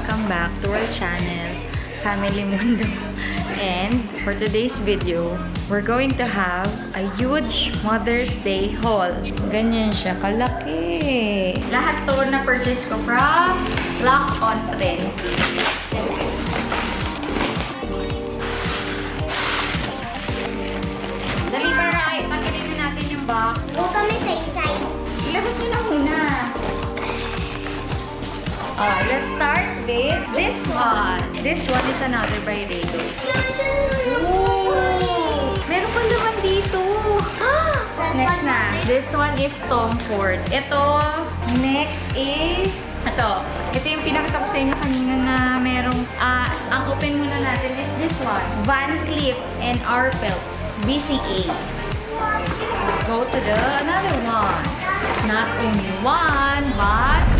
Welcome back to our channel, Family Mundo. And for today's video, we're going to have a huge Mother's Day haul. Ganyan siya, kalaki! Lahat to na purchase ko from Locks on Trend. Dali para ay, pagkalinin natin yung box. Huwag kami sa inside. Ilabas nyo na muna. Uh, let's start with this one. This one is another by Rego. Ooh! Meron pa naman dito. Next na. This one is Tom Ford. Ito, next is... Ito. Ito yung pinakita ko sa inyo kanina na merong... Uh, ang open muna natin is this one. Van Cleef and Arpels. BCA. Let's go to the another one. Not only one, but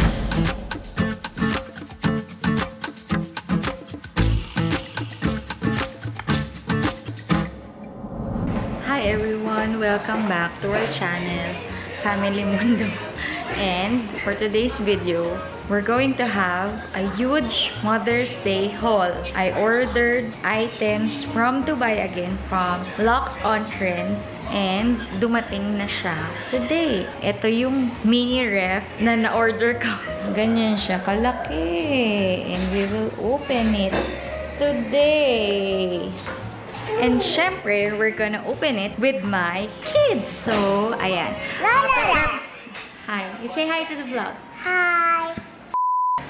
Hi everyone! Welcome back to our channel, Family Mundo. And for today's video, we're going to have a huge Mother's Day haul. I ordered items from Dubai again from Locks on Trend and dumating na siya today. Ito yung mini ref na na-order ko. Ganyan siya, kalaki. And we will open it today. And syempre, we're gonna open it with my kids. So, ayan. Lala! Hi. You say hi to the vlog. Hi!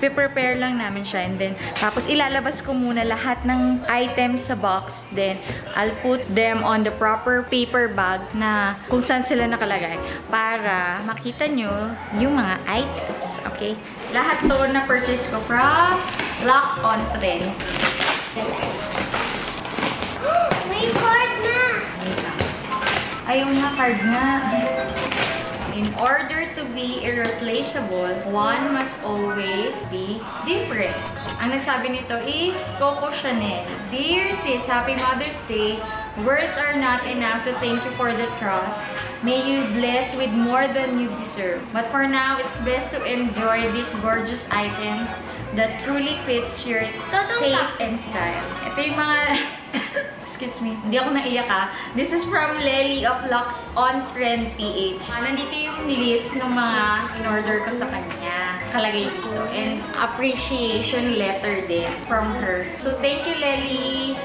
Pre-prepare lang namin siya and then tapos ilalabas ko muna lahat ng items sa box then I'll put them on the proper paper bag na kung saan sila nakalagay para makita nyo yung mga items, okay? Lahat to na purchase ko from Locks on Trend. Ayaw na card na. In order to be irreplaceable, one must always be different. Ang nagsabi nito is Coco Chanel. Dear sis, happy Mother's Day. Words are not enough to thank you for the trust. May you bless with more than you deserve. But for now, it's best to enjoy these gorgeous items that truly fits your taste and style. Ito yung mga excuse me, hindi ako naiyak ha. This is from Lely of Lux on Trend PH. Ah, nandito yung list ng mga in-order ko sa kanya. Kalagay dito. And appreciation letter din from her. So, thank you, Lely!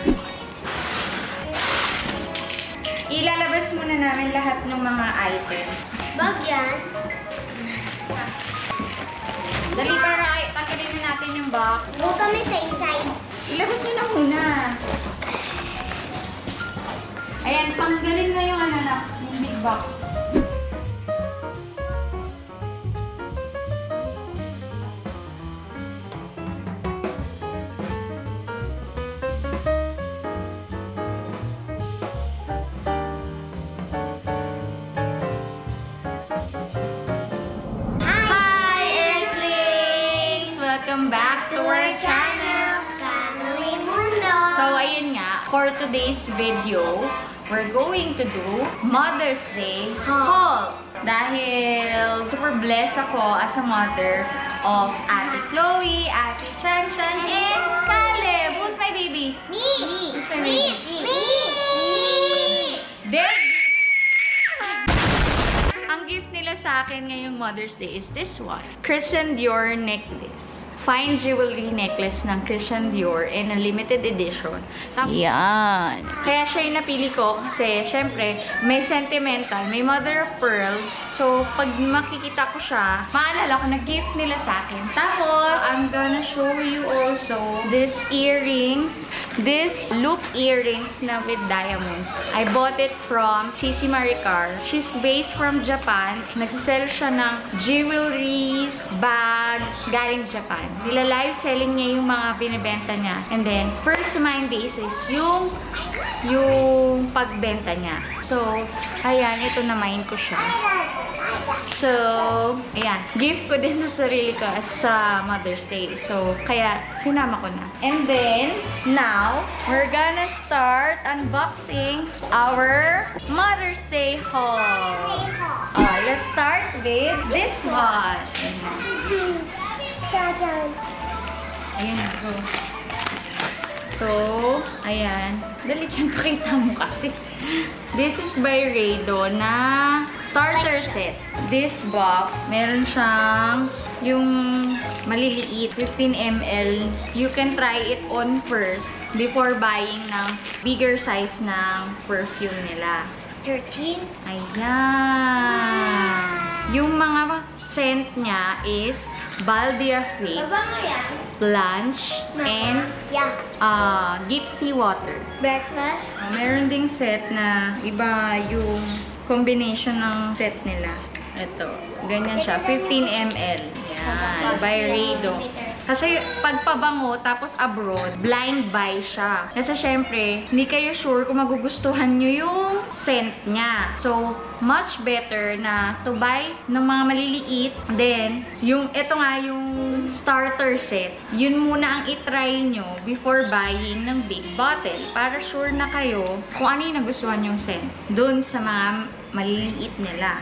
Ilalabas muna namin lahat ng mga items. Bag yan? Dali para tanggalin na natin yung box. Go kami sa inside. Ilabas nyo na muna. And tanggalin na yung ano na, yung big box. Welcome back to our channel, Family Mundo! So, ayun nga, for today's video, we're going to do Mother's Day haul. Dahil super blessed ako as a mother of Ate Chloe, Ate Chan Chan, and Caleb. Who's my baby? Me! Me! Who's my baby? Me! Me! Me! Ang gift nila sa akin ngayong Mother's Day is this one. Christian Dior necklace fine jewelry necklace ng Christian Dior in a limited edition. Tap Yan. Kaya siya yung napili ko kasi syempre may sentimental, may mother of pearl. So, pag makikita ko siya, maalala ko na gift nila sa akin. Tapos, I'm gonna show you also this earrings. This loop earrings na with diamonds. I bought it from Cici Maricar. She's based from Japan. Nagsisell siya ng jewelries, bags, galing Japan. Nila live selling niya yung mga binibenta niya. And then, first mind base is yung yung pagbenta niya. So, ayan, ito na mind ko siya. So, ayan. Gift ko din sa sarili ko as sa Mother's Day. So, kaya sinama ko na. And then, now, now, we're gonna start unboxing our Mother's Day haul. Uh, let's start with this one. Ayan go. So, ayan. Dali dyan, pakita mo kasi. This is by Rado na starter set. This box, meron siyang yung maliliit, 15 ml. You can try it on first before buying ng bigger size ng perfume nila. 13. Ayan. Yung mga scent niya is Baldia yan. Blanche, and uh, Gypsy Water. Breakfast. Uh, meron ding set na iba yung combination ng set nila. Ito, ganyan siya. 15 ml. Yan, by Rado. Kasi pagpabango, tapos abroad, blind buy siya. Kasi syempre, hindi kayo sure kung magugustuhan nyo yung scent niya. So, much better na to buy ng mga maliliit. Then, yung, ito nga yung starter set, yun muna ang itry nyo before buying ng big bottle. Para sure na kayo kung ano yung nagustuhan yung scent. Doon sa mga maliliit nila.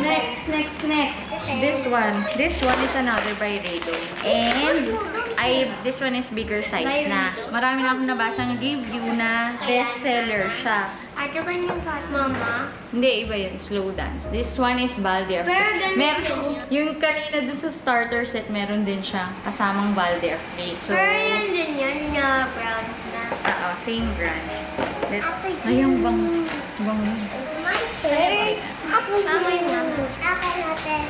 Next, next, next. This one. This one is another by Rado. And I this one is bigger size na. Marami na akong nabasang review na bestseller siya. Ate ba yung kat, mama? Hindi, iba yun. Slow dance. This one is Balde Pero ganun Meron, yung kanina dun sa starter set, meron din siya kasamang Balde Afraid. So, Pero yun din yun na brown na. oo, same brand. Ate, ay, ang bang, bang, Turn. Ako Mama yun. Akin natin.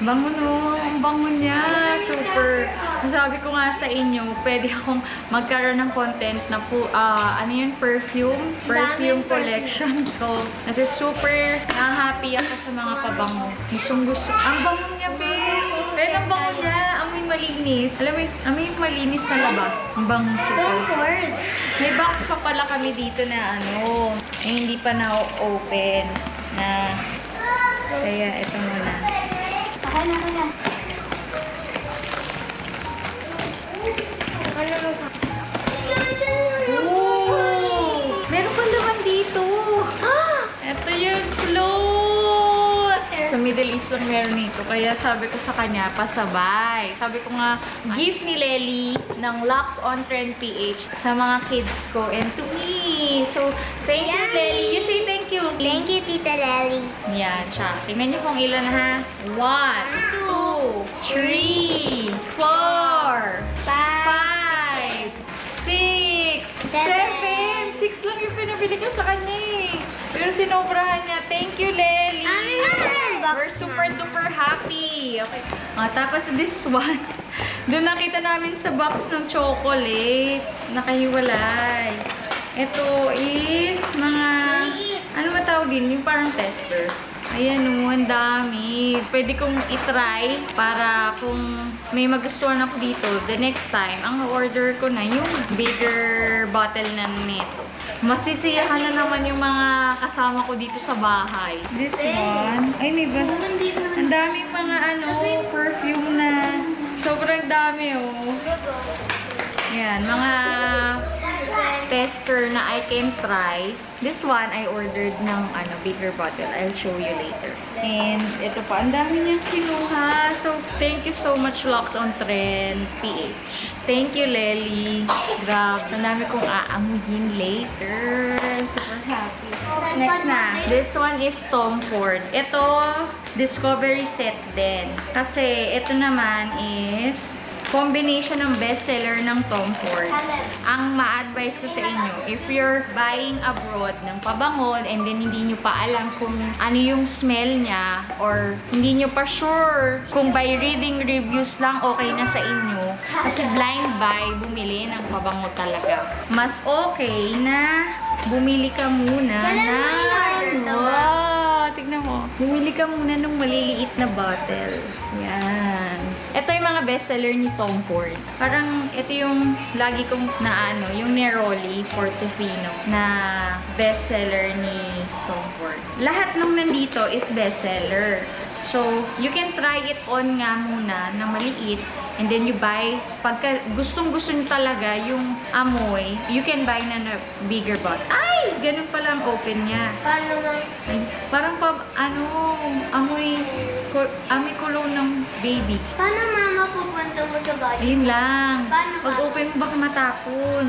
Bango no, ang bango niya. Super. Sabi ko nga sa inyo, pwede akong magkaroon ng content na po, ah, ano yun, perfume? Perfume collection ko. Kasi super na-happy ako sa mga pabango. Gustong gusto. Ang bango niya, babe. Pero ang bango niya, amoy malinis. Alam mo, amoy malinis na laba. Ang bango super. May box pa pala kami dito na ano, eh, hindi pa na-open na kaya ito muna. Akin na ka Ano lang meron nito. Kaya sabi ko sa kanya, pasabay. Sabi ko nga, gift ni Lely ng Lux on Trend PH sa mga kids ko and to me. So, thank you, Yummy! Lely. You say thank you. Thank you, Tita Lely. Yan siya. Tingnan niyo kung ilan ha. One, two, three, four, five, six, Seven. seven. Six lang yung pinabili ko sa kanya eh. Pero sinobrahan niya. Thank you, Lely. We're super duper happy. Okay. Ah, tapos this one. Doon nakita namin sa box ng chocolates. Nakahiwalay. Ito is mga... Ano ba tawag din? Yung parang tester. Ayan o, ang dami. Pwede kong itry para kung may magustuhan ako dito, the next time, ang order ko na yung bigger bottle na nito. Masisiyahan na naman yung mga kasama ko dito sa bahay. This one. Ay, may ba? Ang daming mga ano, perfume na. Sobrang dami oh. Yan, mga tester na I can try. This one, I ordered ng ano, bigger bottle. I'll show you later. And ito pa, ang dami niyang kinuha. So, thank you so much, Lux on Trend PH. Thank you, Lely. Grab. So, ang dami kong aamuhin later. I'm super happy. Next na. This one is Tom Ford. Ito, Discovery Set din. Kasi, ito naman is combination ng bestseller ng Tom Ford. Ang ma-advise ko sa inyo, if you're buying abroad ng pabango and then hindi nyo pa alam kung ano yung smell niya or hindi nyo pa sure kung by reading reviews lang okay na sa inyo, kasi blind buy, bumili ng pabango talaga. Mas okay na bumili ka muna ng... Wow! Bumili ka muna ng maliliit na bottle. Yan. Ito yung mga bestseller ni Tom Ford. Parang ito yung lagi kong naano, yung Neroli Portofino na bestseller ni Tom Ford. Lahat ng nandito is bestseller. So, you can try it on nga muna na maliit. And then you buy, pagka gustong gusto nyo talaga yung amoy, you can buy na na bigger bottle. Ay! Ganun pala ang open niya. Paano nga? Parang pa, ano, amoy, ko, amoy cologne ng baby. Paano mama pupunta mo sa bahay? Ayun lang. Paano ba? Pag open mo baka matapon.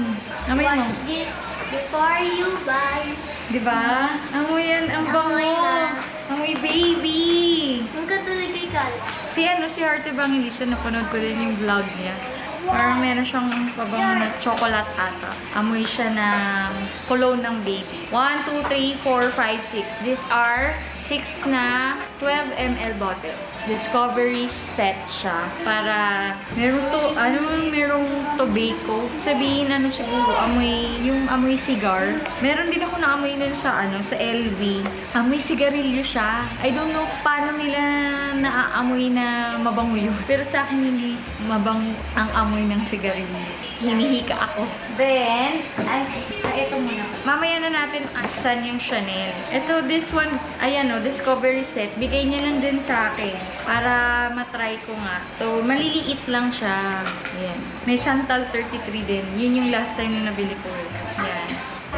Amoy mo. Watch this before you buy. Di ba? Amoy yan, ang bango. Amoy na. Amoy baby. Yung katulad kay Kal. Si ano, si Arte Evangelista, napanood ko din yung vlog niya. Parang meron siyang pabango na chocolate ata. Amoy siya ng cologne ng baby. 1, 2, 3, 4, 5, 6. These are 6 na 12 ml bottles. Discovery set siya. Para meron to, ano merong tobacco. Sabihin ano siguro, amoy, yung amoy cigar. Meron din ako na amoy nun sa ano, sa LV. Amoy sigarilyo siya. I don't know paano nila naaamoy na mabango yun. Pero sa akin hindi mabango ang amoy ng sigarilyo. Hinihika ako. Then, ay, ay, ito muna. Mamaya na natin aksan yung Chanel. Ito, this one, ayan o, Discovery Set. Bigay niya lang din sa akin para matry ko nga. So, maliliit lang siya. Ayan. May Santal 33 din. Yun yung last time na nabili ko. Ayan.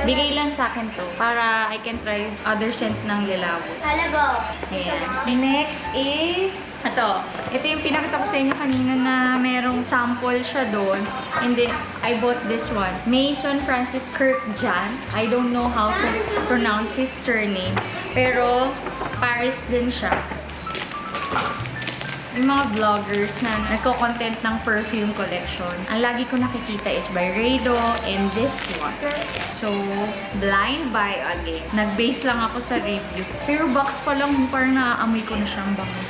Bigay lang sa akin to para I can try other scent ng lilabo. Halago. Ayan. The next is, ito. Ito yung pinakita ko sa inyo kanina na merong sample siya doon. And then, I bought this one. Mason Francis Kirk Jan. I don't know how to pronounce his surname. Pero, Paris din siya. Yung mga vloggers na nagko-content ng perfume collection, ang lagi ko nakikita is by Rado and this one. So, blind buy again. Nag-base lang ako sa review. Pero box pa lang, parang naaamoy ko na siyang bango.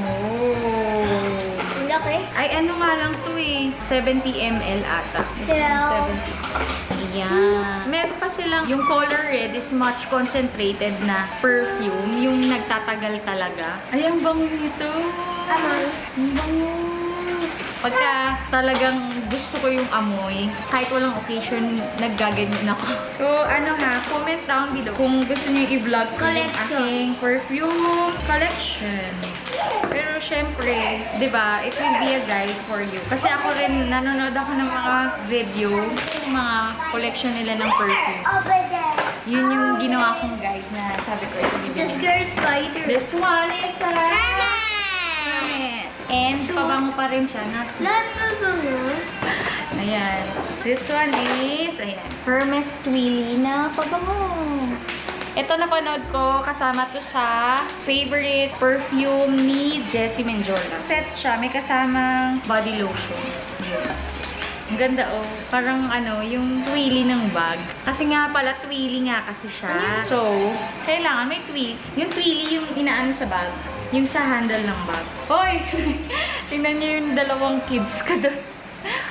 Oh! Ang laki. Ay, ano nga lang to eh. 70 ml ata. So, 70. Ayan. Meron pa silang, yung color red is much concentrated na perfume. Yung nagtatagal talaga. Ay, ang bango nito. amoy. Ang bango. Pagka talagang gusto ko yung amoy, kahit walang occasion, naggaganyan ako. So, ano ha, comment down below kung gusto niyo i-vlog ko yung aking perfume collection. Pero syempre, di ba, it will be a guide for you. Kasi ako rin, nanonood ako ng mga video, mga collection nila ng perfume. Yun yung ginawa kong guide na sabi ko, ito bibili. skirt spider. This one is a And pabango pa rin siya. Not Lahat na bango. Ayan. This one is, ayan, Hermes Twilly na pabango. Ito napanood ko, kasama to sa favorite perfume ni Jessie Menjola. Set siya, may kasamang body lotion. Yes. Ang ganda oh. Parang ano, yung twilly ng bag. Kasi nga pala, twilly nga kasi siya. So, kailangan may twilly. Yung twilly yung inaano sa bag. Yung sa handle ng bag. Hoy! Tingnan niyo yung dalawang kids ko doon.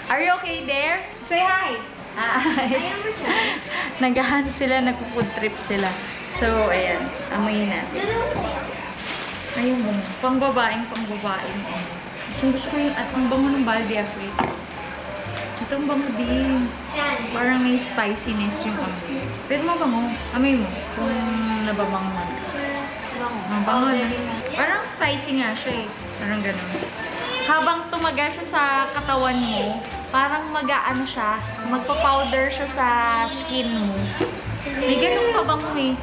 Are you okay there? Say hi! Ah, siya. Naghahan sila, nagpo-food trip sila. So, ayan. Amoy na. Dalawa sa'yo. Ayun mo. Pangbabaeng, pangbabaeng. Gusto, gusto ko yung, at ang bango ng Baldi Afri. Ito ang bango din. Parang may spiciness yung amoy. Pero mabango. Amoy mo. Kung nababango mo. Ang bango na. Parang spicy nga siya eh. Parang ganun. Habang tumagal siya sa katawan mo, parang mag-ano siya, magpa-powder siya sa skin mo. May ganun pabango eh.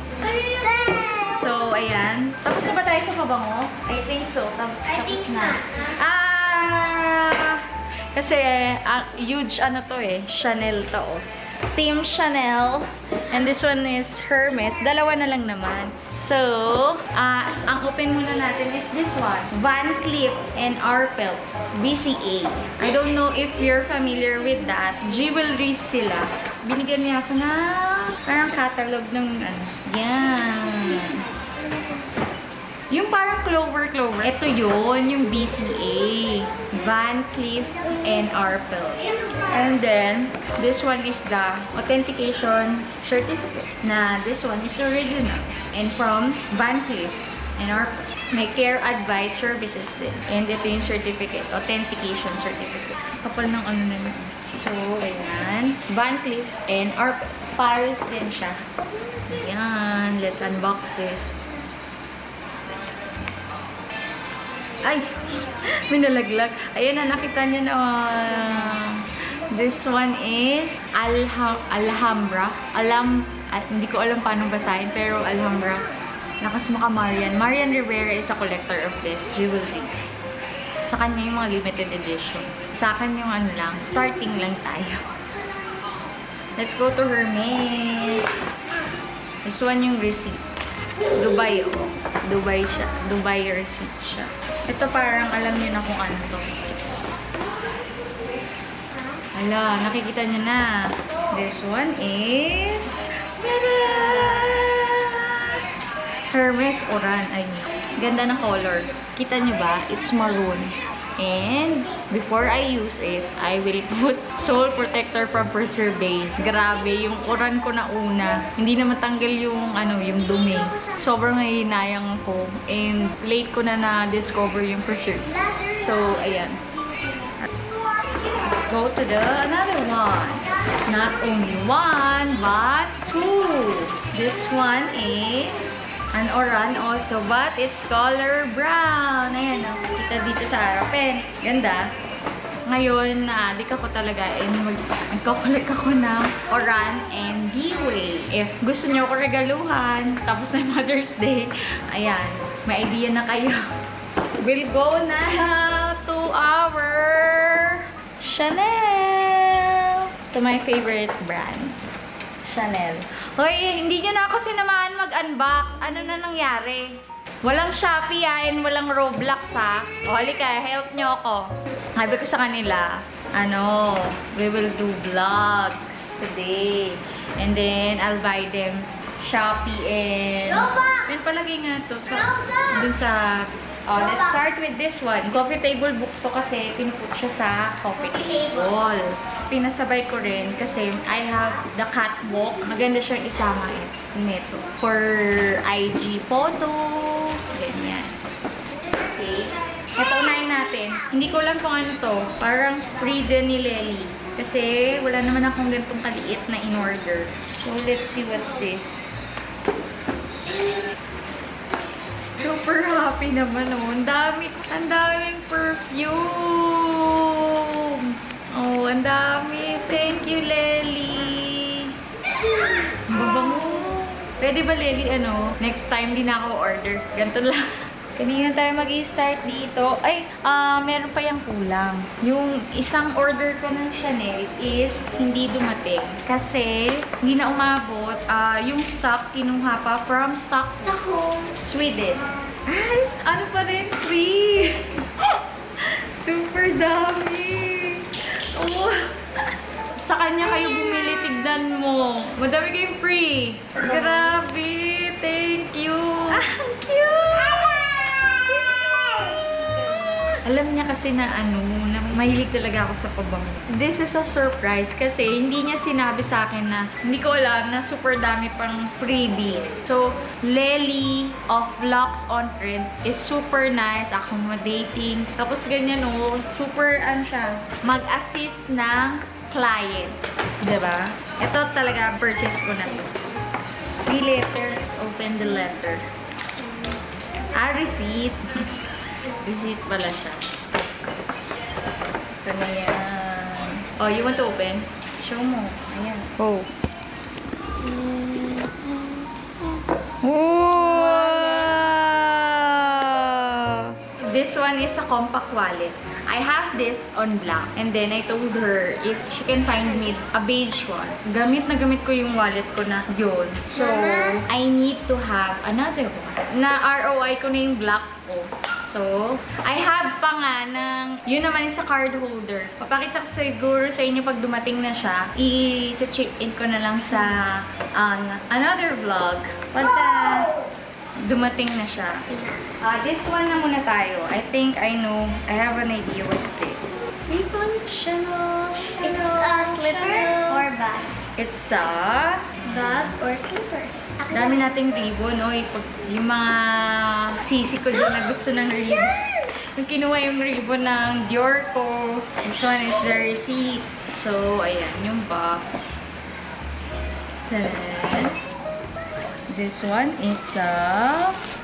So, ayan. Tapos na ba tayo sa pabango? I think so. Tapos, I tapos think na. Ah! Kasi, ah, huge ano to eh. Chanel to oh. Team Chanel. And this one is Hermes. Dalawa na lang naman. So, ah, ang open muna natin is this one. Van Cleef and Arpels. BCA. I don't know if you're familiar with that. Jewelry sila. Binigyan niya ako na parang catalog ng ano. Yan. Yung parang clover-clover, ito yun, yung BCA. Van Cleef and Arpel. And then, this one is the authentication certificate. Na this one is original. And from Van Cleef and Arpel. May care advice services din. And ito yung certificate, authentication certificate. Kapal ng ano na yun. So, ayan. Van Cleef and Arpel. Paris din siya. Ayan. Let's unbox this. Ay, may nalaglag. Ayan na, nakita niyo na. ah, this one is Alha Alhambra. Alam, ah, hindi ko alam paano basahin, pero Alhambra. Lakas mo ka, Marian. Marian Rivera is a collector of this jewelries. Sa kanya yung mga limited edition. Sa akin yung ano lang, starting lang tayo. Let's go to Hermes. This one yung receipt. Dubai, oh. Dubai siya. Dubai receipt siya. Ito parang alam niyo na kung ano to. Ala, nakikita niyo na. This one is... Hermes Oran. Ay, ganda ng color. Kita niyo ba? It's maroon. And before I use it, I will put Soul Protector from Preserve. Grabe, yung oran ko na una. Hindi na matanggal yung ano, yung dumi. Sobrang nahinayang ko. And late ko na na-discover yung Preserve. So, ayan. Let's go to the another one. Not only one, but two. This one is an oran also, but it's color brown. Ayan, oh, kita dito sa harapan. Ganda. Ngayon, na-addict ako talaga and mag nagkakulik ako ng oran and D-Way. If gusto niyo ako regaluhan, tapos na Mother's Day, ayan, may idea na kayo. We'll go now to our Chanel. To my favorite brand. Chanel. Hoy, hindi nyo na ako sinamahan mag-unbox. Ano na nangyari? Walang Shopee ah, and walang Roblox ha. O, halika, help nyo ako. Sabi ko sa kanila, ano, we will do vlog today. And then, I'll buy them Shopee and... Roblox! Palagi nga to. Sa, dun sa... Oh, let's start with this one. Coffee table book to kasi pinuput siya sa coffee table. Pinasabay ko rin kasi I have the catwalk. Maganda siyang isama eh. Neto. For IG photo. Ganyan. Okay. Ito unahin natin. Hindi ko lang kung ano to. Parang free din ni Lely. Kasi wala naman akong ganitong kaliit na in-order. So, let's see what's this. Super happy naman oh. Ang dami, ang daming perfume. Oh, ang dami. Thank you, Lely. Ang babango. Pwede ba, Lely, ano, next time din ako order. Ganito lang. Kanina tayo mag start dito. Ay, ah, meron pa yung kulang. Yung isang order ko ng Chanel is hindi dumating. Kasi, hindi na umabot. Ah, yung stock, kinuha pa from stock Sa home. Sweden. Ay, ano pa rin? Free! Super dami! Oh. Sa kanya kayo bumili, tignan mo. Madami kayong free. Grabe! Thank you! Alam niya kasi na ano, na mahilig talaga ako sa pabango. This is a surprise kasi hindi niya sinabi sa akin na hindi ko alam na super dami pang freebies. So, Lely of Locks on Print is super nice, accommodating. Tapos ganyan oh, super ano siya, mag-assist ng client. ba? Ito talaga purchase ko na to. The letter. Let's open the letter. Ah, receipt. receipt pala siya. Ito na yan. Oh, you want to open? Show mo. Ayan. Oh. Wow! This one is a compact wallet. I have this on black and then I told her if she can find me a beige one. Gamit na gamit ko yung wallet ko na yun. So, I need to have another one. Na ROI ko na yung black ko. So, I have pa nga ng, yun naman yung sa card holder. Papakita ko siguro sa inyo pag dumating na siya. I-chip in ko na lang sa um, another vlog. Pagka dumating na siya. Ah, this one na muna tayo. I think I know, I have an idea what's this. Ribbon Chanel, It's Chanel, a slippers Chanel. or bag? It's a Bag or slippers? Dami nating ribbon, no? Yung mga sisi ko dyan na gusto ng ribbon. Yung kinuha yung ribbon ng Dior ko. This one is the receipt. So, ayan, yung box. Then, this one is a...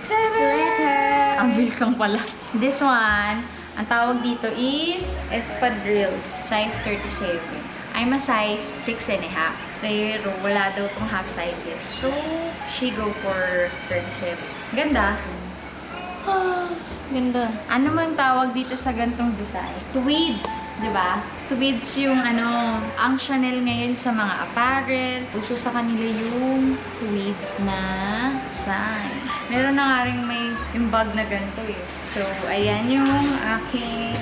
Slipper. Ang bilisang pala. This one, ang tawag dito is espadrilles, size 37. I'm a size 6 and a half. Pero wala daw tong half sizes. So, she go for 37. Ganda. Ah, ganda. Ano man tawag dito sa gantong design? Tweeds, di ba? Tweeds yung ano, ang Chanel ngayon sa mga apparel. Uso sa kanila yung tweed na design. Meron na nga rin may yung bag na ganito eh. So, ayan yung aking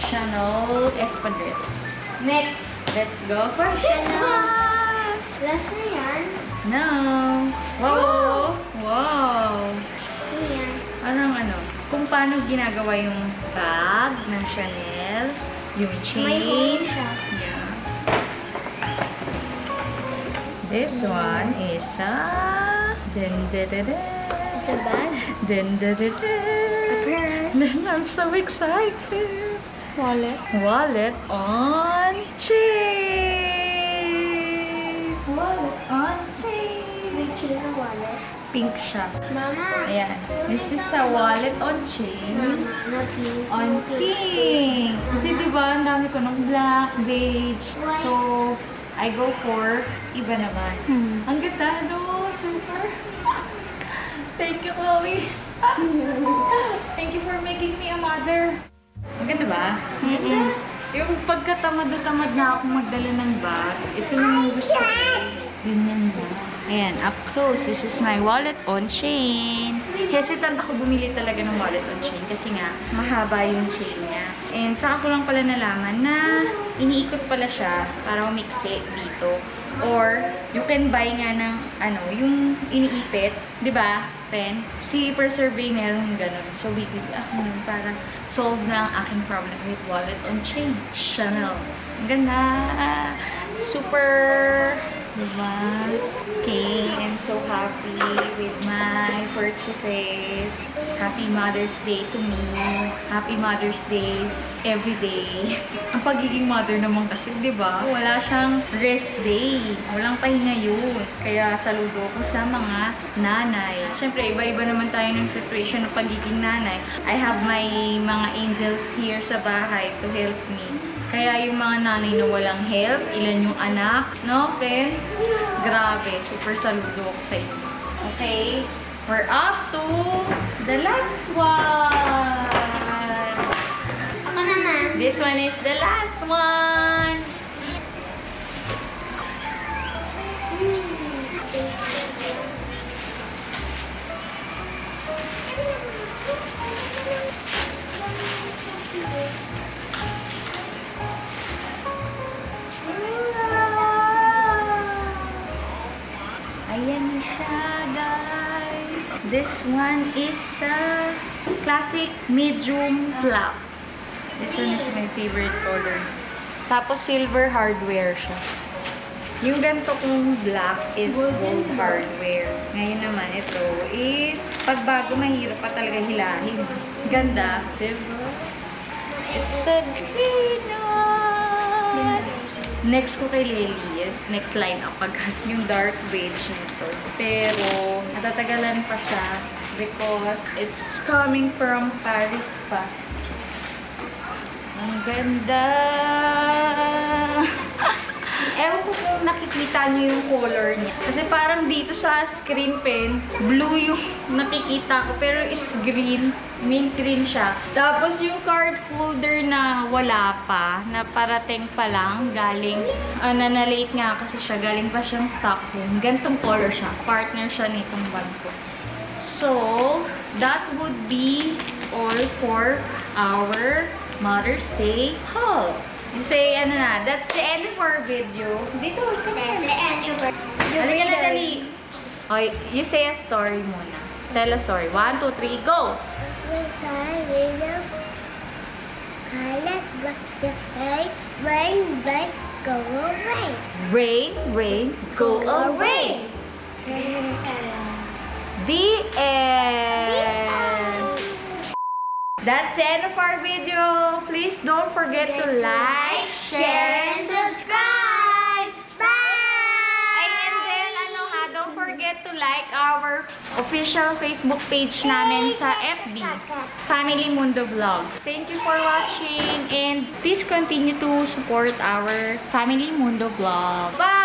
Chanel espadrilles. Next, let's go for this one! Last na yan. No! Wow! Wow! Ano yan? Parang ano, kung paano ginagawa yung bag ng Chanel, yung chains. Yeah. This one is a... Dun, dun, dun, dun. It's a bag. Dun, dun, dun, dun. A purse. I'm so excited. Wallet. Wallet on chain. Wallet on chain. May chill na wallet. Pink siya. Mama. Ayan. This is a wallet on chain. Mama, not pink. On pink. Kasi di ba, ang dami ko ng black, beige. So, I go for iba naman. Ang ganda, no? Super. Thank you, Chloe. Thank you for making me a mother. Ang ganda ba? Yung pagkatamad na tamad na ako magdala ng bag, ito na yung gusto ko. Ganyan ba? Ayan, up close. This is my wallet on chain. Hesitant ako bumili talaga ng wallet on chain kasi nga, mahaba yung chain niya. And saka ko lang pala nalaman na iniikot pala siya para umiksi dito. Or, you can buy nga ng, ano, yung iniipit, ba, pen? Si Per Survey meron ganun. So, bibili ako nun para solve na ang aking problem with wallet on chain. Chanel. Ang ganda. Super Diba? Okay, I'm so happy with my purchases. Happy Mother's Day to me. Happy Mother's Day every day. Ang pagiging mother naman kasi, di ba? Wala siyang rest day. Walang pahinga yun. Kaya saludo ko sa mga nanay. Siyempre, iba-iba naman tayo ng situation ng pagiging nanay. I have my mga angels here sa bahay to help me. Kaya yung mga nanay na walang help, ilan yung anak, no, Pen? Grabe, super saludo ako sa inyo. Okay, we're up to the last one. Ako naman. This one is the last one. Siya, guys. This one is a classic medium flap. This one is my favorite color. Tapos silver hardware siya. Yung ganito kong black is gold hardware. Ngayon naman ito is pagbago mahirap pa talaga hilahin. Ganda, diba? It's a green one! Next ko kay Lily is next line up pag yung dark beige nito. Pero natatagalan pa siya because it's coming from Paris pa. Ang ganda! Ewan ko kung nakikita niyo yung color niya. Kasi parang dito sa screen pen, blue yung nakikita ko. Pero it's green. Mint green siya. Tapos yung card holder na wala pa, na parating pa lang, galing, uh, na na-late nga kasi siya, galing pa siyang Stockholm. Gantong color siya. Partner siya nitong bag ko. So, that would be all for our Mother's Day haul. Say, ano na, that's the end of our video. Dito, come That's the end of our Halika na, dali. Okay, you say a story muna. Tell a story. One, two, three, go! Rain, rain, go away. Rain, rain, go away. The end. That's the end of our video. Please don't forget to like, share, and subscribe. Bye. Ay, and then, ano ha, don't forget to like like our official Facebook page namin sa FB, Family Mundo Vlogs. Thank you for watching and please continue to support our Family Mundo Vlog. Bye!